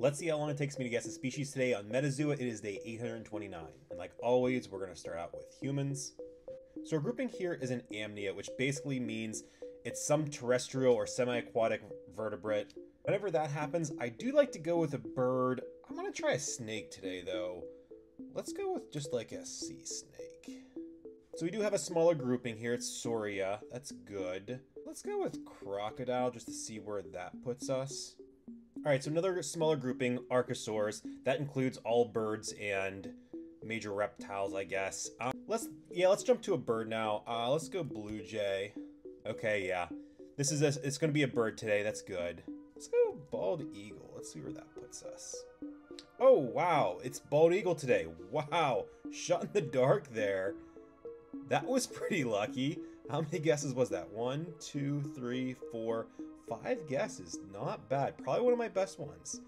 Let's see how long it takes me to guess a species today on Metazooa. It is day 829. And like always, we're going to start out with humans. So our grouping here is an amnia, which basically means it's some terrestrial or semi-aquatic vertebrate. Whenever that happens, I do like to go with a bird. I'm going to try a snake today, though. Let's go with just like a sea snake. So we do have a smaller grouping here. It's Sauria. That's good. Let's go with crocodile just to see where that puts us. All right, so another smaller grouping, Archosaurs. That includes all birds and major reptiles, I guess. Um, let's yeah, let's jump to a bird now. Uh, let's go blue jay. Okay, yeah, this is a, it's going to be a bird today. That's good. Let's go bald eagle. Let's see where that puts us. Oh wow, it's bald eagle today. Wow, shot in the dark there. That was pretty lucky. How many guesses was that? One, two, three, four, five guesses. Not bad. Probably one of my best ones.